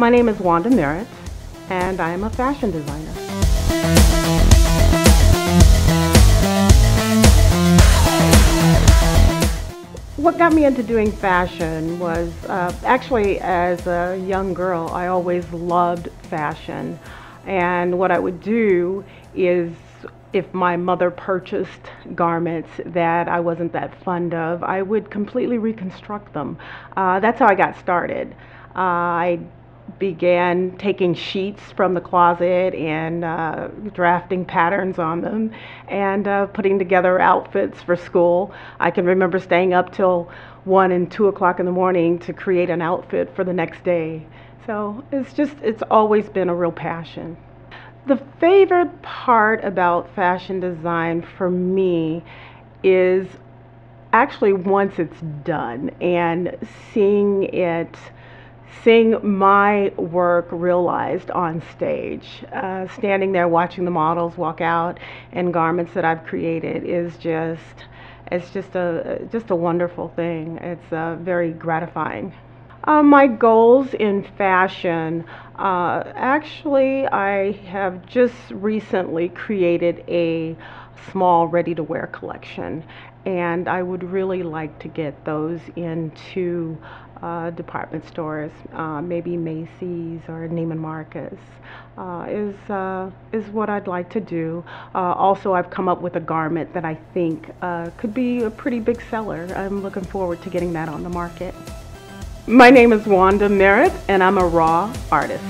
My name is Wanda Merritt, and I am a fashion designer. What got me into doing fashion was uh, actually as a young girl, I always loved fashion. And what I would do is if my mother purchased garments that I wasn't that fond of, I would completely reconstruct them. Uh, that's how I got started. Uh, I began taking sheets from the closet and uh, drafting patterns on them and uh, putting together outfits for school. I can remember staying up till one and two o'clock in the morning to create an outfit for the next day. So it's just, it's always been a real passion. The favorite part about fashion design for me is actually once it's done and seeing it seeing my work realized on stage. Uh, standing there watching the models walk out in garments that I've created is just it's just a just a wonderful thing. It's uh, very gratifying. Uh, my goals in fashion, uh, actually, I have just recently created a small ready to wear collection, and I would really like to get those into uh, department stores, uh, maybe Macy's or Neiman Marcus, uh, is uh, is what I'd like to do. Uh, also, I've come up with a garment that I think uh, could be a pretty big seller. I'm looking forward to getting that on the market. My name is Wanda Merritt, and I'm a raw artist.